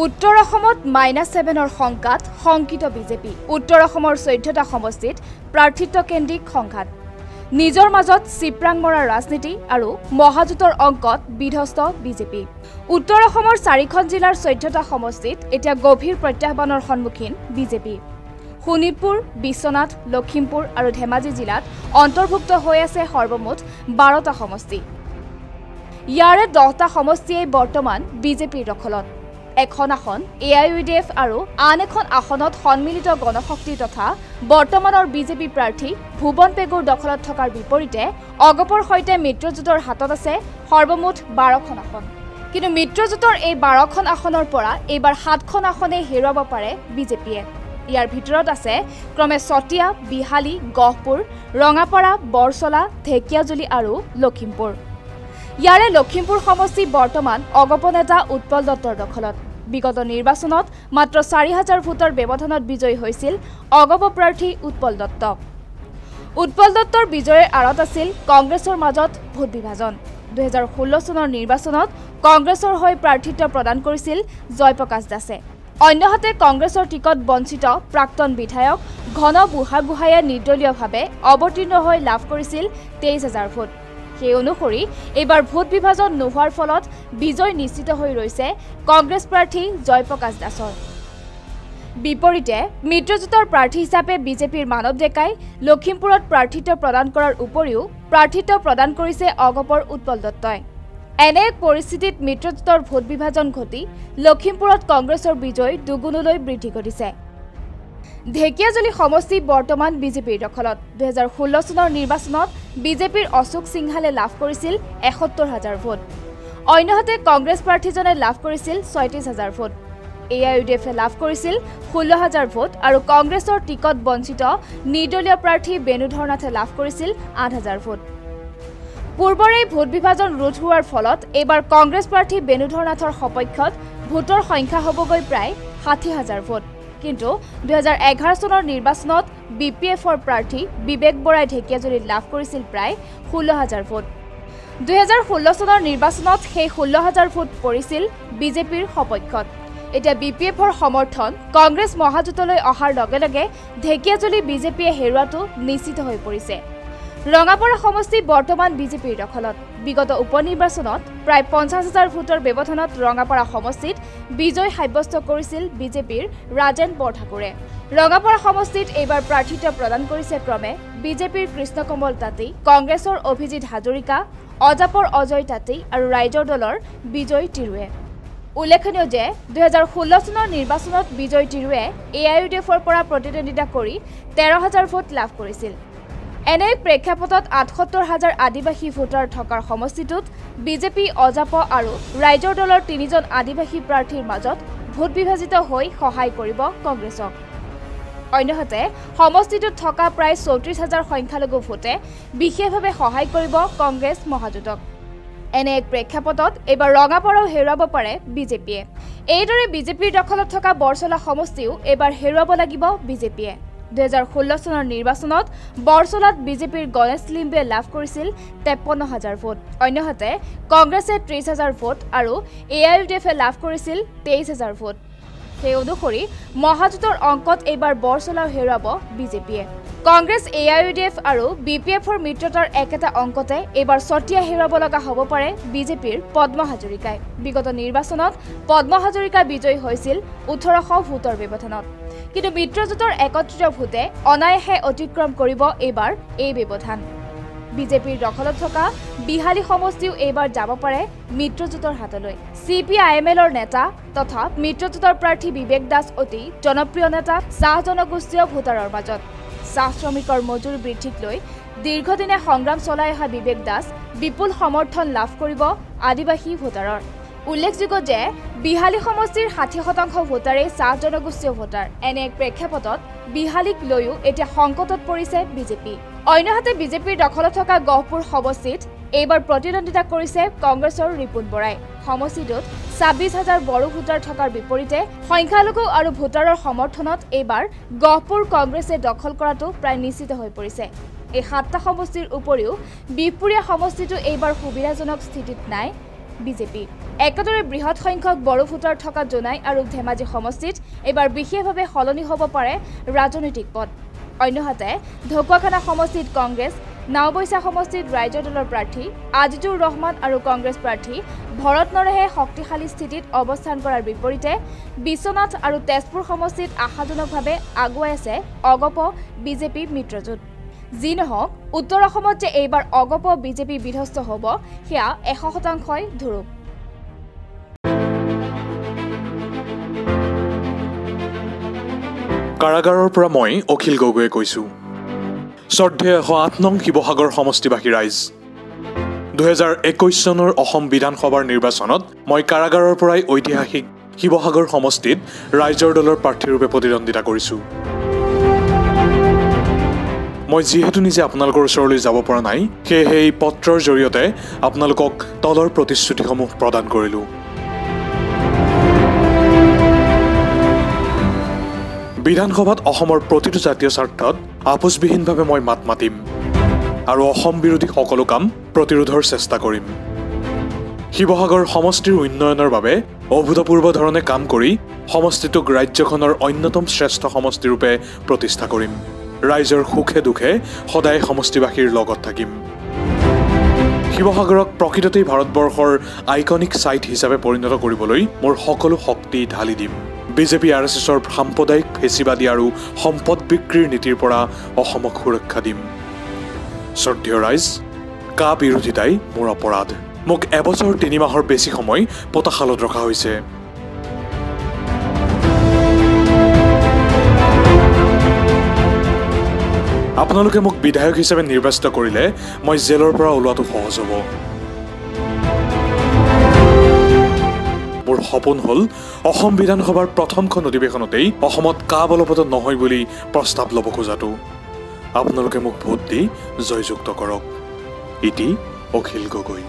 উত্তৰ অসমত মাইনাছ ছেভেনৰ শংকাত শংকিত বিজেপি। উত্তৰ অসমৰ চৈধ্যটা সমষ্টিত প্ৰাৰ্থিত্বকেন্দ্ৰিক সংঘাত। নিজৰ মাজত চিপৰাং মৰাৰ ৰাজনীতি আৰু মহাজোঁটৰ অংকত বিধ্বস্ত বিজেপি। উত্তৰ অসমৰ চাৰিখন জিলাৰ চৈধ্যটা সমষ্টিত এতিয়া গভীৰ প্ৰত্যাহ্বানৰ সন্মুখীন বিজেপি। শোণিতপুৰ বিশ্বনাথ লখিমপুৰ আৰু ধেমাজি জিলাত অন্তৰ্ভুক্ত হৈ আছে সৰ্বমুঠ বাৰটা সমষ্টি। ইয়াৰে দহটা সমষ্টিয়েই বৰ্তমান বিজেপিৰ দখলত। এখন আসন A I U D F আৰু আন এখন আসনত সন্মিলিত গণশক্তি তথা বৰ্তমানৰ বিজেপি প্ৰাৰ্থী ভুৱন পেগুৰ দখলত থকাৰ বিপৰীতে অগপৰ সৈতে মিত্ৰজোঁটৰ হাতত আছে সৰ্বমুঠ বাৰখন আসন। কিন্তু মিত্ৰজোঁটৰ এই বাৰখন আসনৰ পৰা এইবাৰ সাতখন আসনেই হেৰুৱাব পাৰে বিজেপিয়ে। ইয়াৰ ভিতৰত আছে ক্ৰমে চতিয়া বিহালী গহপুৰ ৰঙাপাৰা বৰচলা ঢেকীয়াজুলি আৰু লখিমপুৰ। ইয়াৰে লখিমপুৰ সমষ্টি বৰ্তমান অগপ নেতা উৎপল দত্তৰ দখলত। বিগত নিৰ্বাচনত মাত্ৰ চাৰি হাজাৰ ভোটৰ ব্যৱধানত বিজয়ী হৈছিল অগপ প্ৰাৰ্থী উৎপল দত্ত। উৎপল দত্তৰ বিজয়ৰ আঁৰত আছিল কংগ্ৰেছৰ মাজত ভোট বিভাজন। দুহেজাৰ ষোল্ল চনৰ নিৰ্বাচনত কংগ্ৰেছৰ হৈ প্ৰাৰ্থিত্ব প্ৰদান কৰিছিল জয়প্ৰকাশ দাসে। অন্যহাতে কংগ্ৰেছৰ টিকট বঞ্চিত প্ৰাক্তন বিধায়ক ঘন বুঢ়াগোহাঁয়ে নিৰ্দলীয়ভাৱে অৱতীৰ্ণ হৈ লাভ কৰিছিল তেইছ হাজাৰ ভোট। সেই অনুসৰি এইবাৰ ভোট বিভাজন নোহোৱাৰ ফলত বিজয় নিশ্চিত হৈ ৰৈছে কংগ্ৰেছ প্ৰাৰ্থী জয়প্ৰকাশ দাসৰ। বিপৰীতে মিত্ৰজোঁটৰ প্ৰাৰ্থী হিচাপে বিজেপিৰ মানৱ ডেকাই লখিমপুৰত প্ৰাৰ্থিত্ব প্ৰদান কৰাৰ উপৰিও প্ৰাৰ্থিত্ব প্ৰদান কৰিছে অগপৰ উৎপল দত্তই। এনে এক পৰিস্থিতিত মিত্ৰজোঁটৰ ভোট বিভাজন ঘটি লখিমপুৰত কংগ্ৰেছৰ বিজয় দুগুণলৈ বৃদ্ধি ঘটিছে। ঢেকীয়াজুলি সমষ্টি বৰ্তমান বিজেপিৰ দখলত। দুহেজাৰ ষোল্ল চনৰ নিৰ্বাচনত বিজেপিৰ অশোক সিংহালে লাভ কৰিছিল এসত্তৰ হাজাৰ ভোট। অন্যহাতে কংগ্ৰেছ প্ৰাৰ্থীজনে লাভ কৰিছিল ছয়ত্ৰিছ হাজাৰ vote. A I U D এফে লাভ কৰিছিল ষোল্ল হাজাৰ ভোট আৰু কংগ্ৰেছৰ টিকট বঞ্চিত নিৰ্দলীয় প্ৰাৰ্থী বেণুধৰ নাথে লাভ কৰিছিল আঠ হাজাৰ ভোট। পূৰ্বৰে ভোট বিভাজন ৰোধ হোৱাৰ ফলত এইবাৰ কংগ্ৰেছ প্ৰাৰ্থী বেণুধৰ নাথৰ সপক্ষত ভোটৰ সংখ্যা হ'বগৈ প্ৰায় ষাঠি হাজাৰ ভোট। কিন্তু দুহেজাৰ এঘাৰ চনৰ নিৰ্বাচনত বি পি এফৰ প্ৰাৰ্থী বিবেক বৰাই ঢেকীয়াজুলিত লাভ কৰিছিল প্ৰায় ষোল্ল হাজাৰ ভোট। দুহেজাৰ ষোল্ল চনৰ নিৰ্বাচনত সেই ষোল্ল হাজাৰ ভোট পৰিছিল বিজেপিৰ সপক্ষত। এতিয়া বি পি এফৰ সমৰ্থন কংগ্ৰেছ মহাজোঁটলৈ অহাৰ লগে লগে ঢেকীয়াজুলি বিজেপিয়ে হেৰুৱাটো নিশ্চিত হৈ পৰিছে। ৰঙাপাৰা সমষ্টি বৰ্তমান বিজেপিৰ দখলত। বিগত উপ নিৰ্বাচনত প্ৰায় পঞ্চাছ হাজাৰ ভোটৰ ব্যৱধানত ৰঙাপাৰা সমষ্টিত বিজয় সাব্যস্ত কৰিছিল বিজেপিৰ ৰাজেন বৰঠাকুৰে। ৰঙাপাৰা সমষ্টিত এইবাৰ প্ৰাৰ্থিত্ব প্ৰদান কৰিছে ক্ৰমে বিজেপিৰ কৃষ্ণকমল তাঁতী কংগ্ৰেছৰ অভিজিৎ হাজৰিকা অজাপৰ অজয় তাঁতী আৰু ৰাইজৰ দলৰ বিজয় তিৰুৱে। উল্লেখনীয় যে দুহেজাৰ ষোল্ল চনৰ নিৰ্বাচনত বিজয় তিৰুৱে এ আই ইউ ডি এফৰ পৰা প্ৰতিদ্বন্দ্বিতা কৰি তেৰ হাজাৰ ভোট লাভ কৰিছিল। এনে প্ৰেক্ষাপটত আঠসত্তৰ হাজাৰ আদিবাসী ভোটাৰ থকাৰ সমষ্টিটোত বিজেপি অজাপ আৰু ৰাইজৰ দলৰ তিনিজন আদিবাসী প্ৰাৰ্থীৰ মাজত ভোট বিভাজিত হৈ সহায় কৰিব কংগ্ৰেছক। অন্যহাতে সমষ্টিটোত থকা প্ৰায় চৌত্ৰিছ হাজাৰ সংখ্যালঘু ভোটে বিশেষভাৱে সহায় কৰিব কংগ্ৰেছ মহাজোঁটক। এনে এক প্ৰেক্ষাপটত এইবাৰ ৰঙাপাৰাও হেৰুৱাব পাৰে বিজেপিয়ে। এইদৰে বিজেপিৰ দখলত থকা বৰচলা সমষ্টিও এইবাৰ হেৰুৱাব লাগিব বিজেপিয়ে। দুহেজাৰ ষোল্ল চনৰ নিৰ্বাচনত বৰচলাত বিজেপিৰ গণেশ লিম্বুৱে লাভ কৰিছিল তেপন্ন হাজাৰ ভোট। অন্যহাতে কংগ্ৰেছে ত্ৰিছ হাজাৰ ভোট আৰু এ আই ইউ ডি এফে লাভ কৰিছিল তেইছ হাজাৰ ভোট। সেই অনুসৰি মহাজোঁটৰ অংকত এইবাৰ বৰচলাও হেৰুৱাব বিজেপিয়ে। Congress A I U D F আৰু বি পি এফৰ মিত্ৰতাৰ একেটা অংকতে এইবাৰ চতিয়া হেৰুৱাব লগা হ'ব পাৰে বিজেপিৰ পদ্ম হাজৰিকাই। বিগত নিৰ্বাচনত পদ্ম হাজৰিকা বিজয়ী হৈছিল ওঠৰশ ভোটৰ ব্যৱধানত। কিন্তু মিত্ৰজোঁটৰ একত্ৰিত ভোটে অনায়াসে অতিক্ৰম কৰিব এইবাৰ এই ব্যৱধান। বিজেপিৰ দখলত থকা বিহালী সমষ্টিও এইবাৰ যাব পাৰে মিত্ৰজোঁটৰ হাতলৈ। চি পি আই এম এলৰ নেতা তথা মিত্ৰজোঁটৰ প্ৰাৰ্থী বিবেক দাস অতি জনপ্ৰিয় নেতা চাহ জনগোষ্ঠীয় ভোটাৰৰ মাজত। চাহ শ্ৰমিকৰ মজুৰি বৃদ্ধিক লৈ দীৰ্ঘদিনে সংগ্ৰাম চলাই অহা বিবেক দাস বিপুল সমৰ্থন লাভ কৰিব আদিবাসী ভোটাৰৰ। উল্লেখযোগ্য যে বিহালী সমষ্টিৰ ষাঠি শতাংশ ভোটাৰেই চাহ জনগোষ্ঠীয় ভোটাৰ। এনে এক প্ৰেক্ষাপটত বিহালীক লৈও এতিয়া সংকটত পৰিছে বিজেপি। অন্যহাতে বিজেপিৰ দখলত থকা গহপুৰ সমষ্টিত এইবাৰ প্ৰতিদ্বন্দ্বিতা কৰিছে কংগ্ৰেছৰ ৰিপুণ বৰাই। সমষ্টিটোত ছাব্বিছ হাজাৰ বড়ো ভোটাৰ থকাৰ বিপৰীতে সংখ্যালঘু আৰু ভোটাৰৰ সমৰ্থনত এইবাৰ গহপুৰ কংগ্ৰেছে দখল কৰাটো প্ৰায় নিশ্চিত হৈ পৰিছে। এই সাতটা সমষ্টিৰ উপৰিও বিহপুৰীয়া সমষ্টিটো এইবাৰ সুবিধাজনক স্থিতিত নাই। বিজেপি। একেদৰে বৃহৎ সংখ্যক বড়ো ভোটাৰ থকা জোনাই আৰু ধেমাজি সমষ্টিত এইবাৰ বিশেষভাৱে সলনি হ'ব পাৰে ৰাজনৈতিক পথ। অন্যহাতে ঢকুৱাখানা সমষ্টিত কংগ্ৰেছ নাওবৈচা সমষ্টিত ৰাইজৰ দলৰ প্ৰাৰ্থী আজিজুৰ ৰহমান আৰু কংগ্ৰেছ প্ৰাৰ্থী ভৰত নৰহে শক্তিশালী স্থিতিত অৱস্থান কৰাৰ বিপৰীতে বিশ্বনাথ আৰু তেজপুৰ সমষ্টিত আশাজনকভাৱে আগুৱাই আছে অগপ বিজেপি মিত্ৰজোঁট। যি নহওক উত্তৰ অসমত যে এইবাৰ অগপ বিজেপি বিধ্বস্ত হ'ব সেয়া এশ শতাংশই ধুৰুপ কাৰাগাৰৰ পৰা মই অখিল গগৈয়ে কৈছোঁ শ্ৰদ্ধেয় এশ আঠ নং শিৱসাগৰ সমষ্টিবাসী ৰাইজ দুহেজাৰ একৈছ চনৰ অসম বিধানসভাৰ নিৰ্বাচনত মই কাৰাগাৰৰ পৰাই ঐতিহাসিক শিৱসাগৰ সমষ্টিত ৰাইজৰ দলৰ প্ৰাৰ্থীৰূপে প্ৰতিদ্বন্দ্বিতা কৰিছোঁ। মই যিহেতু নিজে আপোনালোকৰ ওচৰলৈ যাব পৰা নাই সেয়েহে এই পত্ৰৰ জৰিয়তে আপোনালোকক তলৰ প্ৰতিশ্ৰুতিসমূহ প্ৰদান কৰিলোঁ। বিধানসভাত অসমৰ প্ৰতিটো জাতীয় স্বাৰ্থত আপোচবিহীনভাৱে মই মাত মাতিম আৰু অসম বিৰোধী সকলো কাম প্ৰতিৰোধৰ চেষ্টা কৰিম। শিৱসাগৰ সমষ্টিৰ উন্নয়নৰ বাবে অভূতপূৰ্ব ধৰণে কাম কৰি সমষ্টিটোক ৰাজ্যখনৰ অন্যতম শ্ৰেষ্ঠ সমষ্টিৰূপে প্ৰতিষ্ঠা কৰিম। ৰাইজৰ সুখে দুখে সদায় সমষ্টিবাসীৰ লগত থাকিম। শিৱসাগৰক প্ৰকৃততেই ভাৰতবৰ্ষৰ আইকনিক ছাইট হিচাপে পৰিণত কৰিবলৈ মোৰ সকলো শক্তি ঢালি দিম। বিজেপি আৰ এছ এছৰ সাম্প্ৰদায়িক ফেচিবাদী আৰু সম্পদ বিক্ৰীৰ নীতিৰ পৰা অসমক সুৰক্ষা দিম। শ্ৰদ্ধেয় ৰাইজ কা বিৰোধিতাই মোৰ অপৰাধ। মোক এবছৰ তিনি মাহৰ বেছি সময় পতাশালত ৰখা হৈছে। আপোনালোকে মোক বিধায়ক হিচাপে নিৰ্বাচিত কৰিলে মই জেলৰ পৰা ওলোৱাটো সহজ হ'ব। মোৰ সপোন হ'ল অসম বিধানসভাৰ প্ৰথমখন অধিৱেশনতেই অসমত কা বলপত নহয় বুলি প্ৰস্তাৱ ল'ব খোজাটো। আপোনালোকে মোক ভোট দি জয়যুক্ত কৰক। ইটি অখিল গগৈ।